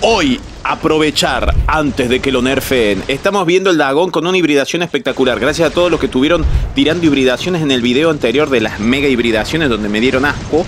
Hoy aprovechar antes de que lo nerfeen. Estamos viendo el Dagón con una hibridación espectacular. Gracias a todos los que estuvieron tirando hibridaciones en el video anterior de las mega hibridaciones donde me dieron asco.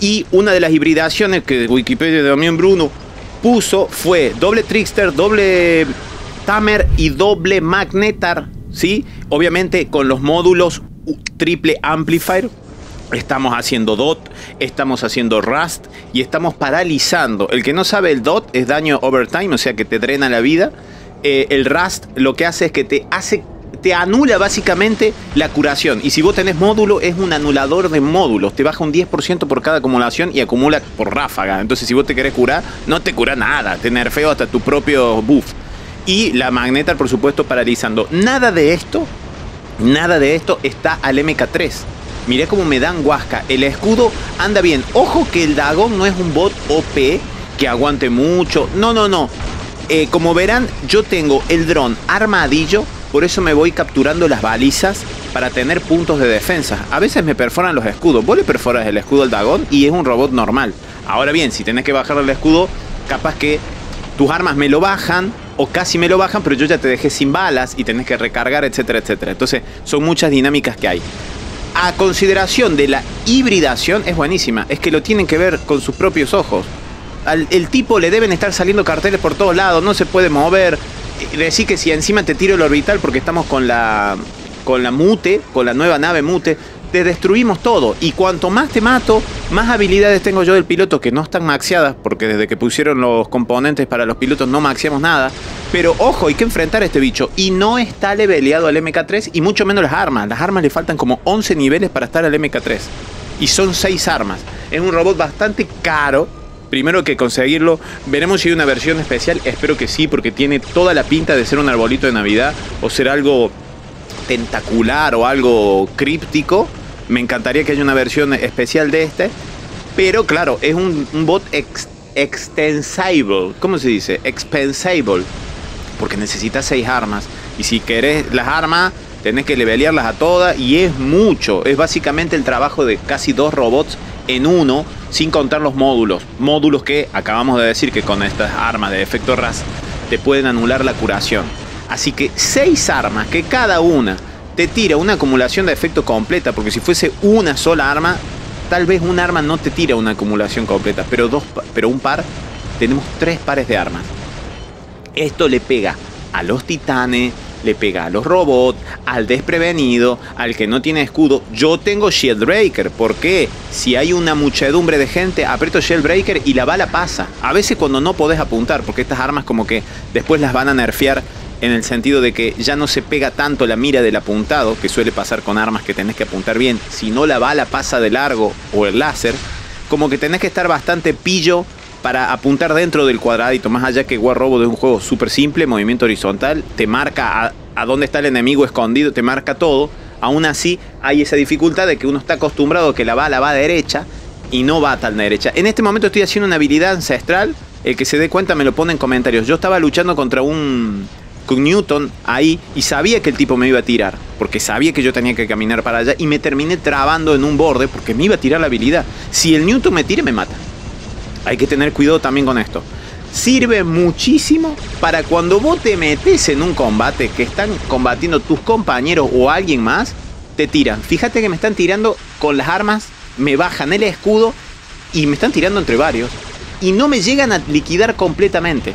Y una de las hibridaciones que Wikipedia de Damián Bruno puso fue doble Trickster, doble Tamer y doble Magnetar. ¿Sí? Obviamente con los módulos triple Amplifier Estamos haciendo DOT, estamos haciendo Rust y estamos paralizando. El que no sabe el DOT es daño overtime, o sea que te drena la vida. Eh, el Rust lo que hace es que te hace te anula básicamente la curación. Y si vos tenés módulo, es un anulador de módulos. Te baja un 10% por cada acumulación y acumula por ráfaga. Entonces, si vos te querés curar, no te cura nada. Te nerfeo hasta tu propio buff. Y la Magnetar, por supuesto, paralizando. Nada de esto, nada de esto está al MK3. Miré cómo me dan Huasca. El escudo anda bien. Ojo que el Dagón no es un bot OP que aguante mucho. No, no, no. Eh, como verán, yo tengo el dron armadillo. Por eso me voy capturando las balizas para tener puntos de defensa. A veces me perforan los escudos. Vos le perforas el escudo al Dagón y es un robot normal. Ahora bien, si tenés que bajar el escudo, capaz que tus armas me lo bajan o casi me lo bajan, pero yo ya te dejé sin balas y tenés que recargar, etcétera, etcétera. Entonces, son muchas dinámicas que hay a consideración de la hibridación es buenísima. Es que lo tienen que ver con sus propios ojos. Al el tipo le deben estar saliendo carteles por todos lados, no se puede mover. Decir que si encima te tiro el orbital porque estamos con la con la mute, con la nueva nave mute, te destruimos todo. Y cuanto más te mato, más habilidades tengo yo del piloto que no están maxeadas, porque desde que pusieron los componentes para los pilotos no maxiamos nada. Pero ojo, hay que enfrentar a este bicho. Y no está leveleado al MK3 y mucho menos las armas. Las armas le faltan como 11 niveles para estar al MK3. Y son 6 armas. Es un robot bastante caro. Primero que conseguirlo, veremos si hay una versión especial. Espero que sí, porque tiene toda la pinta de ser un arbolito de Navidad o ser algo tentacular o algo críptico. Me encantaría que haya una versión especial de este. Pero claro, es un, bot extensible. ¿Cómo se dice? Expensable. Porque necesita seis armas. Y si querés las armas, tenés que levelearlas a todas. Y es mucho. Es básicamente el trabajo de casi dos robots en uno. Sin contar los módulos. Módulos que acabamos de decir que con estas armas de efecto RAS te pueden anular la curación. Así que seis armas que cada una te tira una acumulación de efecto completa, porque si fuese una sola arma, tal vez un arma no te tira una acumulación completa, pero, dos, pero un par, tenemos tres pares de armas. Esto le pega a los titanes, le pega a los robots, al desprevenido, al que no tiene escudo. Yo tengo Shieldbreaker, porque si hay una muchedumbre de gente, aprieto Shieldbreaker y la bala pasa. A veces cuando no podés apuntar, porque estas armas como que después las van a nerfear en el sentido de que ya no se pega tanto la mira del apuntado, que suele pasar con armas que tenés que apuntar bien, si no la bala pasa de largo o el láser, como que tenés que estar bastante pillo para apuntar dentro del cuadradito, más allá que War Robot es un juego súper simple, movimiento horizontal, te marca a, dónde está el enemigo escondido, te marca todo, aún así hay esa dificultad de que uno está acostumbrado que la bala va a derecha y no va a tal derecha. En este momento estoy haciendo una habilidad ancestral, el que se dé cuenta me lo pone en comentarios, yo estaba luchando contra un con Newton ahí y sabía que el tipo me iba a tirar, porque sabía que yo tenía que caminar para allá y me terminé trabando en un borde porque me iba a tirar la habilidad. Si el Newton me tire, me mata. Hay que tener cuidado también con esto. Sirve muchísimo para cuando vos te metes en un combate que están combatiendo tus compañeros o alguien más, te tiran. Fíjate que me están tirando con las armas, me bajan el escudo y me están tirando entre varios. Y no me llegan a liquidar completamente.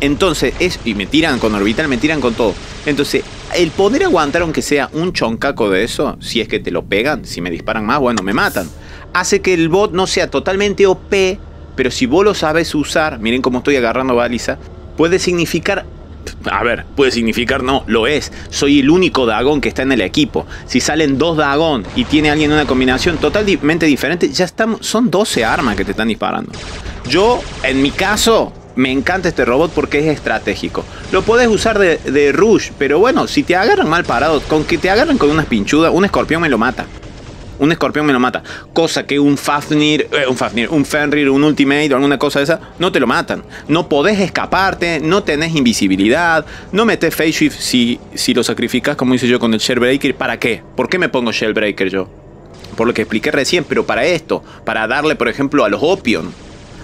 Entonces, es, y me tiran con orbital, me tiran con todo. Entonces, el poder aguantar aunque sea un choncaco de eso, si es que te lo pegan, si me disparan más, bueno, me matan. Hace que el bot no sea totalmente OP, pero si vos lo sabes usar, miren cómo estoy agarrando baliza, puede significar a ver, puede significar no, lo es. Soy el único Dagón que está en el equipo. Si salen dos Dagón y tiene alguien una combinación totalmente diferente, ya estamos, son 12 armas que te están disparando. Yo, en mi caso, me encanta este robot porque es estratégico. Lo puedes usar de, rush, pero bueno, si te agarran mal parado, con que te agarren con unas pinchudas, un escorpión me lo mata. Un escorpión me lo mata. Cosa que un Fafnir, eh, un Fafnir, un Fenrir, un Ultimate o alguna cosa de esa, no te lo matan. No podés escaparte, no tenés invisibilidad, no metes Face Shift si, si lo sacrificas, como hice yo con el Shellbreaker. ¿Para qué? ¿Por qué me pongo Shellbreaker yo? Por lo que expliqué recién, pero para esto, para darle, por ejemplo, a los Opion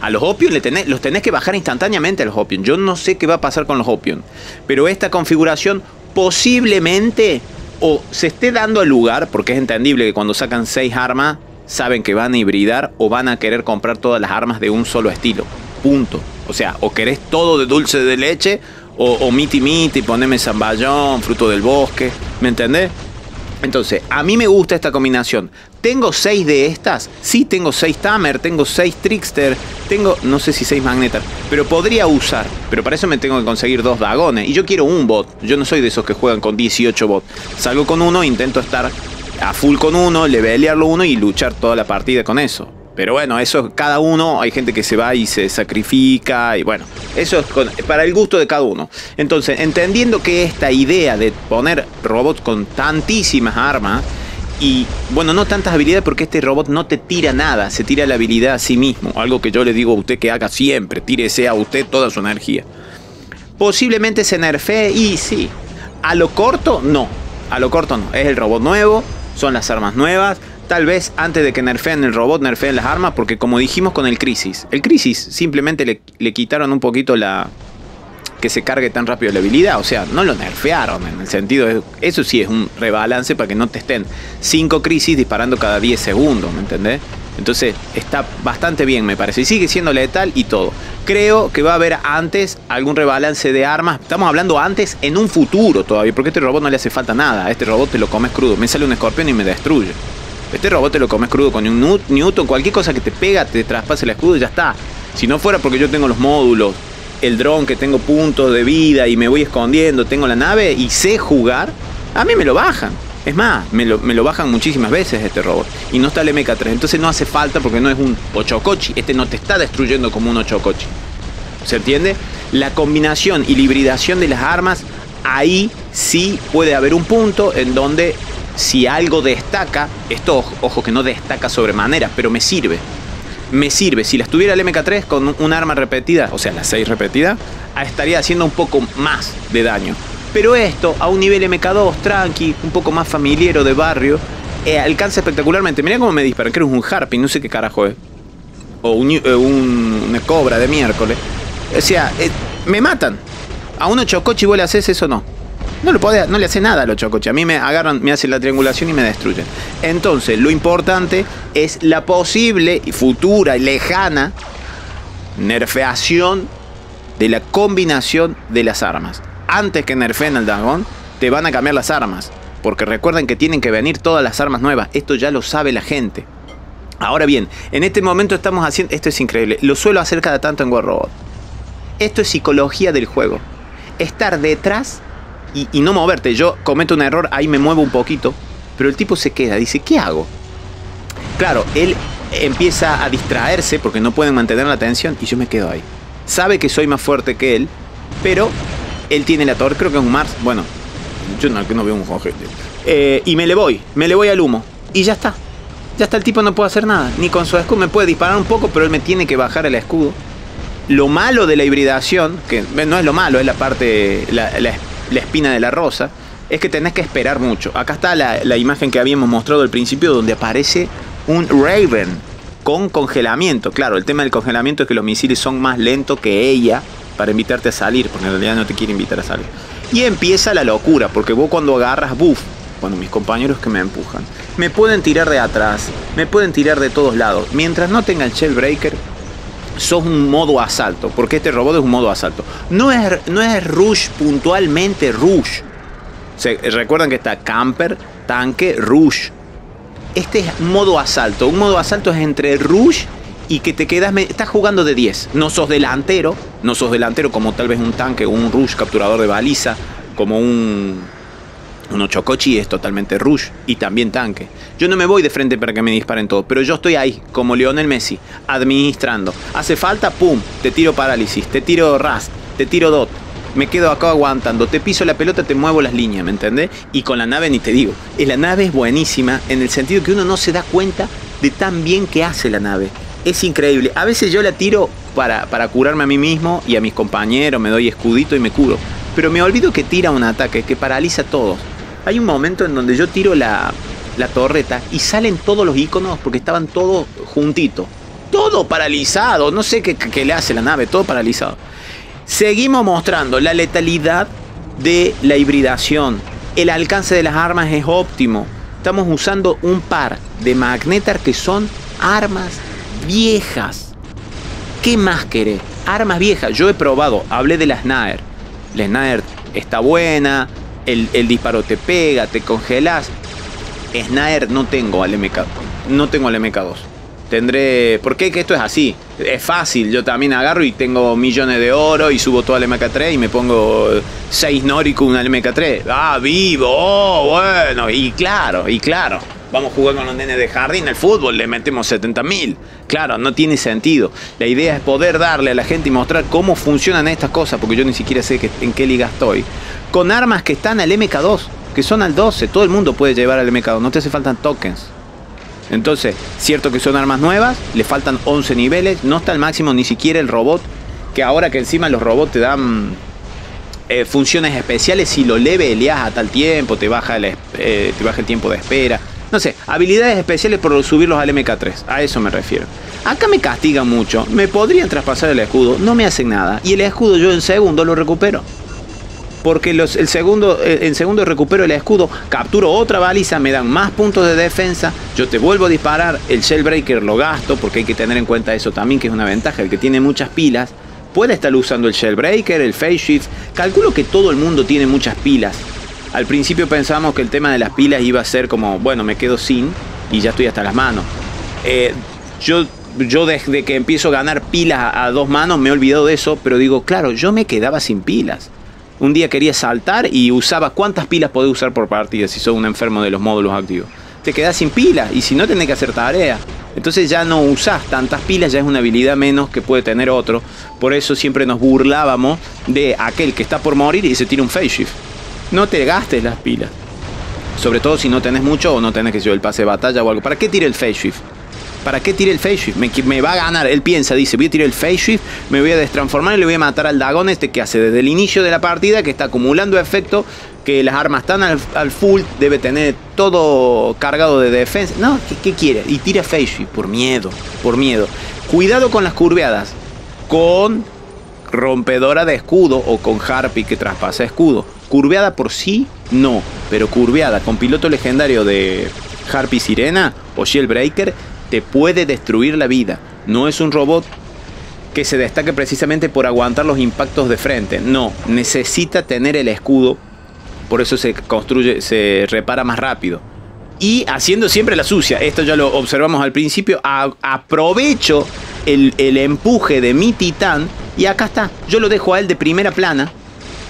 A los Opion los tenés que bajar instantáneamente a los Opion. Yo no sé qué va a pasar con los Opion. Pero esta configuración posiblemente o se esté dando el lugar, porque es entendible que cuando sacan 6 armas, saben que van a hibridar o van a querer comprar todas las armas de un solo estilo. Punto. O sea, o querés todo de dulce de leche, o, o miti miti, poneme zamballón, fruto del bosque. ¿Me entendés? Entonces, a mí me gusta esta combinación. ¿Tengo seis de estas? Sí, tengo seis Tamer, tengo seis Trickster, tengo, no sé si seis Magnetar, pero podría usar. Pero para eso me tengo que conseguir dos Dagones. Y yo quiero un bot. Yo no soy de esos que juegan con 18 bots. Salgo con uno, intento estar a full con uno, levelearlo uno y luchar toda la partida con eso. Pero bueno, eso cada uno, hay gente que se va y se sacrifica y bueno, eso es para el gusto de cada uno. Entonces, entendiendo que esta idea de poner robots con tantísimas armas y bueno, no tantas habilidades porque este robot no te tira nada, se tira la habilidad a sí mismo, algo que yo le digo a usted que haga siempre, tírese a usted toda su energía. Posiblemente se nerfee y sí, a lo corto no, a lo corto no, es el robot nuevo, son las armas nuevas, Tal vez antes de que nerfeen el robot, nerfeen las armas, porque como dijimos con el Crisis, el Crisis simplemente le, quitaron un poquito la, que se cargue tan rápido la habilidad. O sea, no lo nerfearon en el sentido de. Eso sí es un rebalance para que no te estén 5 crisis disparando cada 10 segundos, ¿me entendés? Entonces está bastante bien, me parece. Y sigue siendo letal y todo. Creo que va a haber antes algún rebalance de armas. Estamos hablando antes en un futuro todavía, porque a este robot no le hace falta nada. A este robot te lo comes crudo. Me sale un escorpión y me destruye. Este robot te lo comes crudo con un Newton, cualquier cosa que te pega, te traspase el escudo y ya está. Si no fuera porque yo tengo los módulos, el dron que tengo puntos de vida y me voy escondiendo, tengo la nave y sé jugar, a mí me lo bajan. Es más, me lo, me lo bajan muchísimas veces este robot. Y no está el MK3. Entonces no hace falta porque no es un Ochocochi. Este no te está destruyendo como un Ochocochi. ¿Se entiende? La combinación y la hibridación de las armas, ahí sí puede haber un punto en donde si algo destaca, esto ojo que no destaca sobremanera, pero me sirve. Me sirve. Si la estuviera el MK3 con un arma repetida, o sea, la 6 repetida, ah, estaría haciendo un poco más de daño. Pero esto, a un nivel MK2, tranqui, un poco más familiar de barrio, eh, alcanza espectacularmente. Mirá cómo me disparan, creo que es un Harpy, no sé qué carajo es. O un, eh, una cobra de miércoles. O sea, eh, me matan. A uno chocochi vos le haces eso no. No, lo no le hace nada a los. A mí me agarran, me hacen la triangulación y me destruyen. Entonces, lo importante es la posible, futura y lejana nerfeación de la combinación de las armas. Antes que nerfeen al dragón, te van a cambiar las armas. Porque recuerden que tienen que venir todas las armas nuevas. Esto ya lo sabe la gente. Ahora bien, en este momento estamos haciendo. Esto es increíble. Lo suelo hacer cada tanto en War Robot. Esto es psicología del juego. Estar detrás y, no moverte. Yo cometo un error, ahí me muevo un poquito, pero el tipo se queda, dice, ¿qué hago? Claro, él empieza a distraerse porque no pueden mantener la atención y yo me quedo ahí. Sabe que soy más fuerte que él, pero él tiene la torre, creo que es un Mars, bueno, yo no, no veo un ojete. Eh, y me le voy, me le voy al humo y ya está. Ya está, el tipo no puede hacer nada, ni con su escudo me puede disparar un poco, pero él me tiene que bajar el escudo. Lo malo de la hibridación, que no es lo malo, es la parte, la espina de la rosa, es que tenés que esperar mucho. Acá está la, imagen que habíamos mostrado al principio donde aparece un Raven con congelamiento. Claro, el tema del congelamiento es que los misiles son más lentos que ella para invitarte a salir, porque en realidad no te quiere invitar a salir. Y empieza la locura, porque vos cuando agarras buff, cuando mis compañeros que me empujan, me pueden tirar de atrás, me pueden tirar de todos lados. Mientras no tenga el Shellbreaker, sos un modo asalto, porque este robot es un modo asalto. No es, no es rush puntualmente rush. Se, recuerdan que está camper, tanque, rush. Este es modo asalto. Un modo asalto es entre rush y que te quedas. Estás jugando de 10. No sos delantero. No sos delantero como tal vez un tanque o un rush capturador de baliza. Como un un Ochocochi es totalmente rush y también tanque. Yo no me voy de frente para que me disparen todo, pero yo estoy ahí, como Lionel Messi, administrando. Hace falta, pum, te tiro parálisis, te tiro rast, te tiro dot. Me quedo acá aguantando, te piso la pelota, te muevo las líneas, ¿me entendés? Y con la nave ni te digo. La nave es buenísima en el sentido que uno no se da cuenta de tan bien que hace la nave. Es increíble. A veces yo la tiro para, para curarme a mí mismo y a mis compañeros, me doy escudito y me curo. Pero me olvido que tira un ataque que paraliza a todos. Hay un momento en donde yo tiro la, torreta y salen todos los iconos porque estaban todos juntitos. todo paralizado. No sé qué, le hace la nave, todo paralizado. Seguimos mostrando la letalidad de la hibridación. El alcance de las armas es óptimo. Estamos usando un par de magnetar que son armas viejas. ¿Qué más querés? Armas viejas. Yo he probado, hablé de la Snaer. La Snaer está buena, el, el disparo te pega, te congelas. Snaer no tengo al MK, no tengo al MK2. Tendré. ¿Por qué? Que esto es así. Es fácil. Yo también agarro y tengo millones de oro y subo todo al MK3 y me pongo 6 Noriku en el MK3. Ah, vivo. Oh, bueno. Y claro, y claro. Vamos a jugar con los nenes de jardín, el fútbol, le metemos 70 mil. Claro, no tiene sentido. La idea es poder darle a la gente y mostrar cómo funcionan estas cosas, porque yo ni siquiera sé en qué liga estoy. Con armas que están al MK2, que son al 12. Todo el mundo puede llevar al MK2, no te hace faltan tokens. Entonces, cierto que son armas nuevas, le faltan 11 niveles, no está al máximo ni siquiera el robot, que ahora que encima los robots te dan eh, funciones especiales, si lo leveleas a tal tiempo, eh, te baja el tiempo de espera. No sé, habilidades especiales por subirlos al MK3, a eso me refiero. Acá me castigan mucho, me podrían traspasar el escudo, no me hacen nada, y el escudo yo en segundo lo recupero porque los, el segundo, eh, en segundo recupero el escudo, capturo otra baliza, me dan más puntos de defensa, yo te vuelvo a disparar, el Shellbreaker lo gasto, porque hay que tener en cuenta eso también, que es una ventaja, el que tiene muchas pilas, puede estar usando el Shellbreaker, el Phase Shift, calculo que todo el mundo tiene muchas pilas. Al principio pensamos que el tema de las pilas iba a ser como, bueno, me quedo sin y ya estoy hasta las manos. Eh, yo yo desde que empiezo a ganar pilas a, dos manos me he olvidado de eso, pero digo, claro, yo me quedaba sin pilas. Un día quería saltar y usaba cuántas pilas podés usar por partida si sos un enfermo de los módulos activos. Te quedás sin pilas y si no tenés que hacer tarea. Entonces ya no usás tantas pilas, ya es una habilidad menos que puede tener otro. Por eso siempre nos burlábamos de aquel que está por morir y se tira un face shift. No te gastes las pilas. Sobre todo si no tenés mucho o no tenés que llevar el pase de batalla o algo. ¿Para qué tira el face shift? ¿Para qué tire el face shift? Me, va a ganar. Él piensa, dice, voy a tirar el face shift, me voy a destransformar y le voy a matar al Dagon este que hace desde el inicio de la partida, que está acumulando efecto, que las armas están al, full, debe tener todo cargado de defensa. No, ¿qué, quiere? Y tira face shift por miedo, por miedo. Cuidado con las curveadas. Con rompedora de escudo o con Harpy que traspasa escudo. Curveada por sí, no. Pero curveada con piloto legendario de Harpy Sirena o Shellbreaker te puede destruir la vida. No es un robot que se destaque precisamente por aguantar los impactos de frente. No, necesita tener el escudo. Por eso se construye, se repara más rápido. Y haciendo siempre la sucia. Esto ya lo observamos al principio. aprovecho el, el empuje de mi titán. Y acá está. Yo lo dejo a él de primera plana.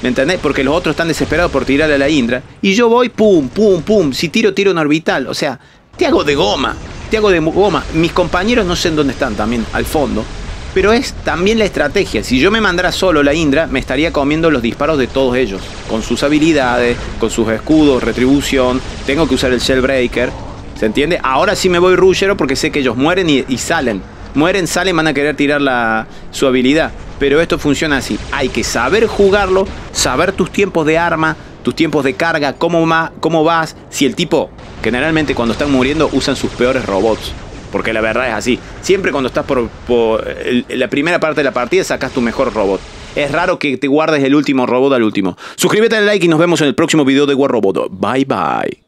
¿Me entendés? Porque los otros están desesperados por tirarle a la Indra. Y yo voy, pum, pum, pum. Si tiro, tiro en orbital. O sea, te hago de goma te hago de goma. Mis compañeros no sé en dónde están también, al fondo. Pero es también la estrategia. Si yo me mandara solo la Indra, me estaría comiendo los disparos de todos ellos. Con sus habilidades, con sus escudos, retribución. Tengo que usar el Shellbreaker. ¿Se entiende? Ahora sí me voy rushero porque sé que ellos mueren y, salen. Mueren, salen, van a querer tirar la, su habilidad. Pero esto funciona así. Hay que saber jugarlo, saber tus tiempos de arma, tus tiempos de carga, cómo, cómo vas. Si el tipo, generalmente cuando están muriendo, usan sus peores robots. Porque la verdad es así. Siempre cuando estás por, la primera parte de la partida sacas tu mejor robot. Es raro que te guardes el último robot al último. Suscríbete al like y nos vemos en el próximo video de War Robot. Bye bye.